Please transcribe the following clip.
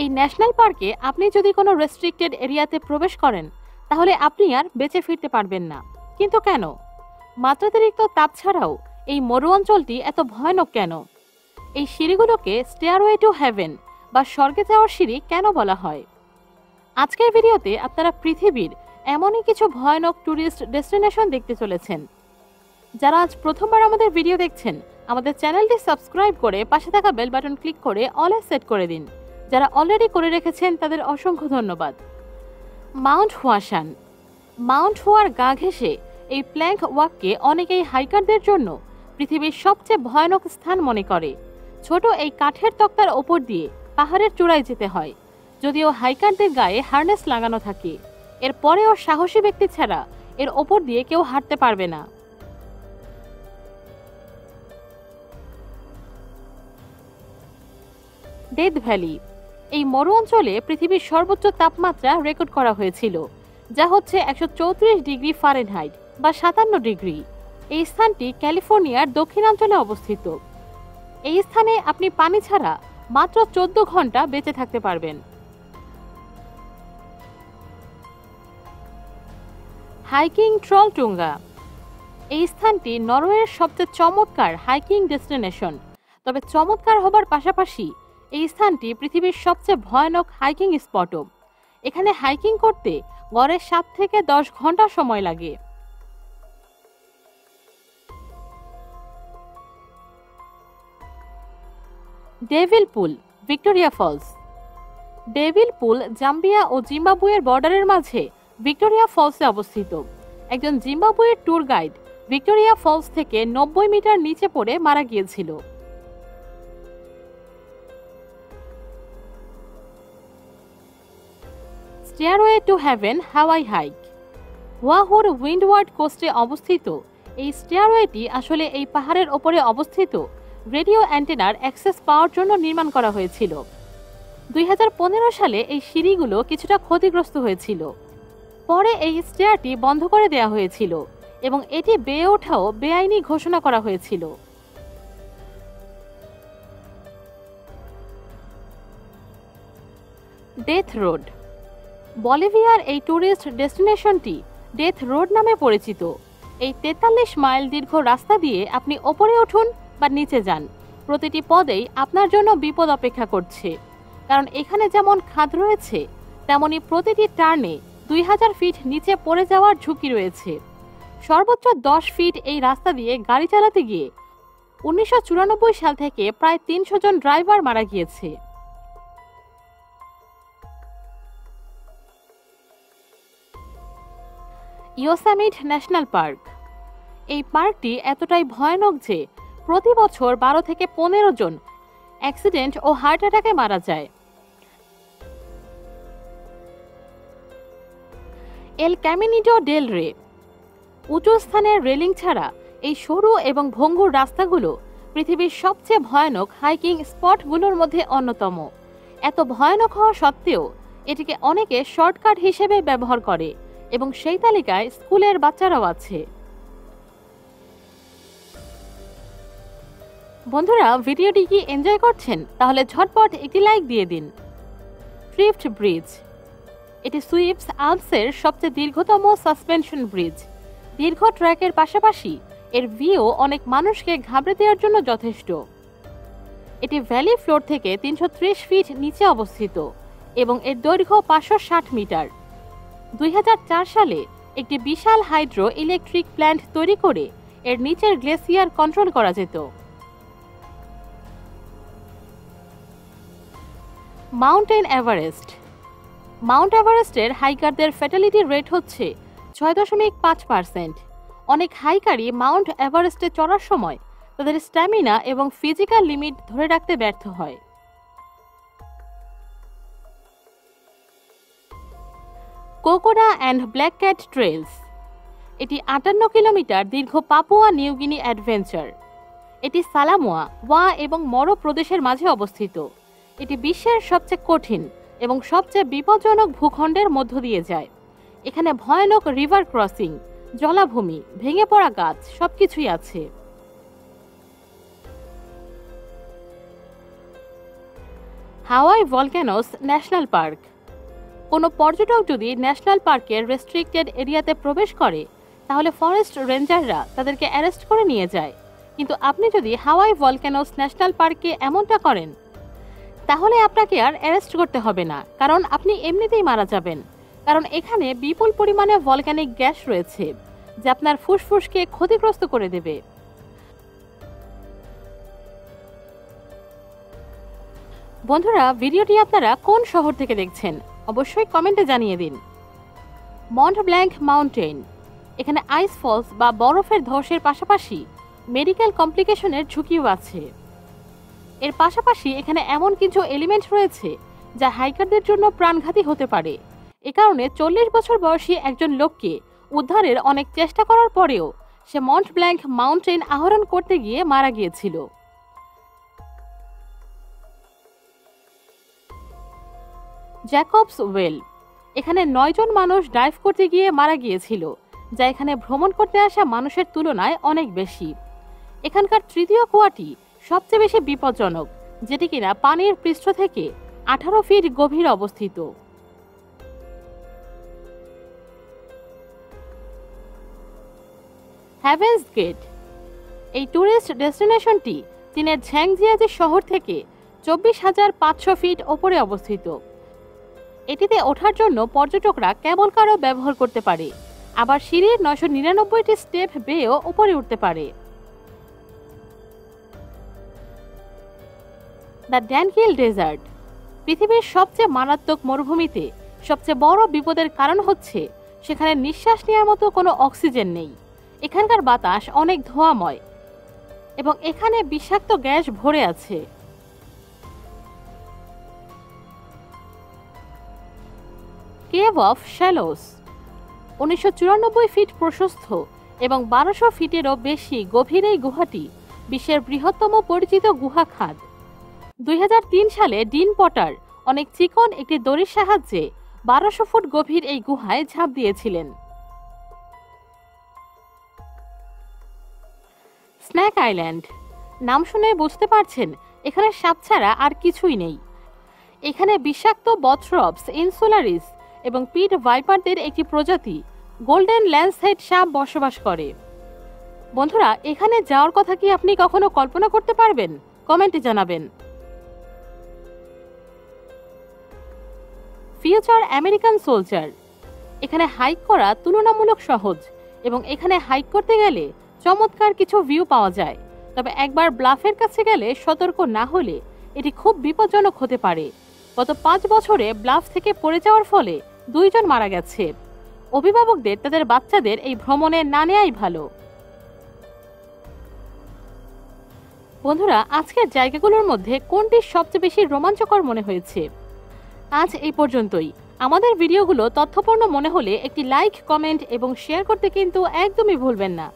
এই ন্যাশনাল পার্কে আপনি যদি কোনো রেস্ট্রিক্টেড এরিয়াতে প্রবেশ করেন, তাহলে আপনি আর বেঁচে ফিরতে পারবেন না। কিন্তু কেন? মাত্রাতিরিক্ত তাপ ছাড়াও এই মরু অঞ্চলটি এত ভয়ানক কেন? এই সিঁড়িগুলোকে স্টেয়ারওয়ে টু হেভেন বা স্বর্গে যাওয়ার সিঁড়ি কেন বলা হয়? আজকের ভিডিওতে আপনারা পৃথিবীর এমনই কিছু ভয়ানক ট্যুরিস্ট ডেস্টিনেশন দেখতে চলেছেন। যারা আজ প্রথমবার আমাদের ভিডিও দেখছেন, আমাদের চ্যানেলটি সাবস্ক্রাইব করে পাশে থাকা বেল বাটন ক্লিক করে অলে সেট করে দিন। যারা অলরেডি করে রেখেছেন তাদের অসংখ্য ধন্যবাদ। Mount Huashan. মাউন্ট হুয়ার গা ঘেঁষে এই প্ল্যাঙ্ক ওয়াককে অনেকেই হাইকারদের জন্য পৃথিবীর সবচেয়ে ভয়ানক স্থান মনে করে। ছোট এই কাঠের তক্তার ওপর দিয়ে পাহাড়ের চূড়ায় যেতে হয়, যদিও হাইকারদের গায়ে হার্নেস লাগানো থাকে। এর পরেও সাহসী ব্যক্তি ছাড়া এর ওপর দিয়ে কেউ হাঁটতে পারবে না। Death valley. এই মরু অঞ্চলে পৃথিবীর সর্বোচ্চ তাপমাত্রা রেকর্ড করা হয়েছিল, যা হচ্ছে একশো চৌত্রিশ ডিগ্রি ফারেনহাইট বা সাতান্ন ডিগ্রি। এই স্থানটি ক্যালিফোর্নিয়ার দক্ষিণাঞ্চলে অবস্থিত। এই স্থানে আপনি পানি ছাড়া মাত্র চোদ্দ ঘণ্টা বেঁচে থাকতে পারবেন। Hiking Trolltunga. এই স্থানটি নরওয়ের সবচেয়ে চমৎকার হাইকিং ডেস্টিনেশন, তবে চমৎকার হবার পাশাপাশি এই স্থানটি পৃথিবীর সবচেয়ে ভয়ানক হাইকিং স্পটও। এখানে হাইকিং করতে গড়ে সাত থেকে দশ ঘণ্টা সময় লাগে। Devil pool, Victoria falls. Devil pool Zambia ও জিম্বাবুয়ের বর্ডারের মাঝে ভিক্টোরিয়া ফলসে অবস্থিত। একজন জিম্বাবুয়ের ট্যুর গাইড ভিক্টোরিয়া ফলস থেকে নব্বই মিটার নিচে পড়ে মারা গিয়েছিল। Stairway to Heaven Hawaii hike ওয়াহুর windward কোস্টে অবস্থিত। এই স্টেয়ারওয়েটি আসলে এই পাহাড়ের ওপরে অবস্থিত। রেডিও অ্যান্টেনার অ্যাক্সেস পাওয়ার জন্য নির্মাণ করা হয়েছিল। দুই হাজার পনেরো সালে এই সিঁড়িগুলো কিছুটা ক্ষতিগ্রস্ত হয়েছিল। পরে এই স্টেয়ারটি বন্ধ করে দেওয়া হয়েছিল এবং এটি বেয়ে ওঠাও বেআইনি ঘোষণা করা হয়েছিল। ডেথ রোড বলিভিয়ার এই ট্যুরিস্ট ডেস্টিনেশনটি ডেথ রোড নামে পরিচিত। এই তেতাল্লিশ মাইল দীর্ঘ রাস্তা দিয়ে আপনি ওপরে উঠুন বা নিচে যান। প্রতিটি পদেই আপনার জন্য বিপদ অপেক্ষা করছে। কারণ এখানে যেমন খাদ রয়েছে, তেমনি প্রতিটি টার্নে দুই হাজার ফিট নিচে পড়ে যাওয়ার ঝুঁকি রয়েছে। সর্বোচ্চ দশ ফিট এই রাস্তা দিয়ে গাড়ি চালাতে গিয়ে উনিশশো চুরানব্বই সাল থেকে প্রায় তিনশো জন ড্রাইভার মারা গিয়েছে। Yosemite national park. এই পার্কটি এতটাই ভয়ানক যে প্রতি বছর বারো থেকে পনেরো জন অ্যাক্সিডেন্ট ও হার্ট অ্যাটাকে মারা যায়। এল ক্যামিনিডো ডেল রে। উঁচু স্থানের রেলিং ছাড়া এই সরু এবং ভঙ্গুর রাস্তাগুলো পৃথিবীর সবচেয়ে ভয়ানক হাইকিং স্পটগুলোর মধ্যে অন্যতম। এত ভয়ানক হওয়া সত্ত্বেও এটিকে অনেকে শর্টকাট হিসেবে ব্যবহার করে। এবং সেই তালিকায় স্কুলের বাচ্চারাও আছে। বন্ধুরা, ভিডিওটি কি এনজয় করছেন? তাহলে ঝটপট একটি লাইক দিয়ে দিন। ট্রিফট ব্রিজ এটি সুইপস আলপসের সবচেয়ে দীর্ঘতম সাসপেনশন ব্রিজ। দীর্ঘ ট্র্যাকের পাশাপাশি এর ভিউ অনেক মানুষকে ঘাবড়ে দেওয়ার জন্য যথেষ্ট। এটি ভ্যালি ফ্লোর থেকে তিনশো ত্রিশ ফিট নিচে অবস্থিত এবং এর দৈর্ঘ্য পাঁচশো ষাট মিটার। দুই হাজার চার সালে একটি বিশাল হাইড্রো ইলেকট্রিক প্ল্যান্ট তৈরি করে এর নিচের গ্লেসিয়ার কন্ট্রোল করা যেত। Mountain Everest. মাউন্ট এভারেস্টের হাইকারদের ফ্যাটালিটি রেট হচ্ছে ছয় দশমিক পাঁচ পার্সেন্ট। অনেক হাইকারই মাউন্ট এভারেস্টে চড়ার সময় তাদের স্ট্যামিনা এবং ফিজিক্যাল লিমিট ধরে রাখতে ব্যর্থ হয়। Kokoda and black cat trails এটি আটান্ন কিলোমিটার দীর্ঘ পাপুয়া নিউগিনি অ্যাডভেঞ্চার। এটি সালামোয়া, ওয়া এবং মরো প্রদেশের মাঝে অবস্থিত। এটি বিশ্বের সবচেয়ে কঠিন এবং সবচেয়ে বিপজ্জনক ভূখণ্ডের মধ্য দিয়ে যায়। এখানে ভয়ানক রিভার ক্রসিং, জলাভূমি, ভেঙে পড়া গাছ, সবকিছুই আছে। Hawaii volcanoes national park. কোনো পর্যটক যদি ন্যাশনাল পার্কের রেস্ট্রিক্টেড এরিয়াতে প্রবেশ করে, তাহলে ফরেস্ট রেঞ্জাররা তাদেরকে অ্যারেস্ট করে নিয়ে যায়। কিন্তু আপনি যদি হাওয়াই ভলক্যানোস ন্যাশনাল পার্কে এমনটা করেন, তাহলে আপনাকে আর অ্যারেস্ট করতে হবে না, কারণ আপনি এমনিতেই মারা যাবেন। কারণ এখানে বিপুল পরিমাণে ভলক্যানিক গ্যাস রয়েছে, যা আপনার ফুসফুসকে ক্ষতিগ্রস্ত করে দেবে। বন্ধুরা, ভিডিওটি আপনারা কোন শহর থেকে দেখছেন? অবশ্যই কমেন্টে জানিয়ে দিন। মন্ট ব্ল্যাঙ্ক মাউন্টেন এখানে আইস ফলস বা বরফের ধসের পাশাপাশি মেডিকেল কমপ্লিকেশনের ঝুঁকিও আছে। এর পাশাপাশি এখানে এমন কিছু এলিমেন্ট রয়েছে যা হাইকারদের জন্য প্রাণঘাতী হতে পারে। এ কারণে চল্লিশ বছর বয়সী একজন লোককে উদ্ধারের অনেক চেষ্টা করার পরেও সে মন্ট ব্ল্যাঙ্ক মাউন্টেন আহরণ করতে গিয়ে মারা গিয়েছিল। Jacob's well. এখানে নয়জন মানুষ ডাইভ করতে গিয়ে মারা গিয়েছিল, যা এখানে ভ্রমণ করতে আসা মানুষের তুলনায় অনেক বেশি। এখানকার তৃতীয় কুয়াটি সবচেয়ে বেশি বিপজ্জনক, যেটি কিনা পানির পৃষ্ঠ থেকে আঠারো ফিট গভীর অবস্থিত। Heaven's gate. এই ট্যুরিস্ট ডেস্টিনেশনটি চীনের ঝ্যাংজিয়াজি শহর থেকে চব্বিশ হাজার পাঁচশো ফিট ওপরে অবস্থিত। এটিতে ওঠার জন্য পর্যটকরা কেবল কারও ব্যবহার করতে পারে। আবার সিঁড়ির নয়শো নিরানব্বইটি স্টেপ বেয়েও উপরে উঠতে পারে। দ্য ড্যানকিল ডেজার্ট পৃথিবীর সবচেয়ে মারাত্মক মরুভূমিতে সবচেয়ে বড় বিপদের কারণ হচ্ছে সেখানে নিঃশ্বাস নেওয়ার মতো কোনো অক্সিজেন নেই। এখানকার বাতাস অনেক ধোঁয়াময় এবং এখানে বিষাক্ত গ্যাস ভরে আছে। Cave of swallows. উনিশশো চুরানব্বই ফিট প্রশস্ত এবং বারোশো ফিটেরও বেশি গভীর এই গুহাটি বিশ্বের বৃহত্তম পরিচিত গুহা খাদ দুই হাজার তিন সালে ডিন পটার অনেক চিকন একটি দড়ির সাহায্যে বারোশো ফুট গভীর এই গুহায় ঝাঁপ দিয়েছিলেন। Snake island. নাম শুনে বুঝতে পারছেন, এখানে সাপ ছাড়া আর কিছুই নেই। এখানে বিষাক্ত বথরপস ইনসুলারিস এবং পিট ভাইপারদের একটি প্রজাতি, গোল্ডেন ল্যান্সহেড সাপ বসবাস করে। বন্ধুরা, এখানে যাওয়ার কথা কি আপনি কখনো কল্পনা করতে পারবেন? কমেন্টে জানাবেন। Future American soldier. এখানে হাইক করা তুলনামূলক সহজ এবং এখানে হাইক করতে গেলে চমৎকার কিছু ভিউ পাওয়া যায়। তবে একবার ব্লাফের কাছে গেলে সতর্ক না হলে এটি খুব বিপজ্জনক হতে পারে। গত পাঁচ বছরে ব্লাফ থেকে পড়ে যাওয়ার ফলে দুইজন মারা গেছে। অভিভাবকদের, তাদের বাচ্চাদের এই ভ্রমণে না নেয়াই ভালো। বন্ধুরা, আজকের জায়গাগুলোর মধ্যে কোনটি সবচেয়ে বেশি রোমাঞ্চকর মনে হয়েছে? আজ এই পর্যন্তই। আমাদের ভিডিওগুলো তথ্যপূর্ণ মনে হলে একটি লাইক, কমেন্ট এবং শেয়ার করতে কিন্তু একদমই ভুলবেন না।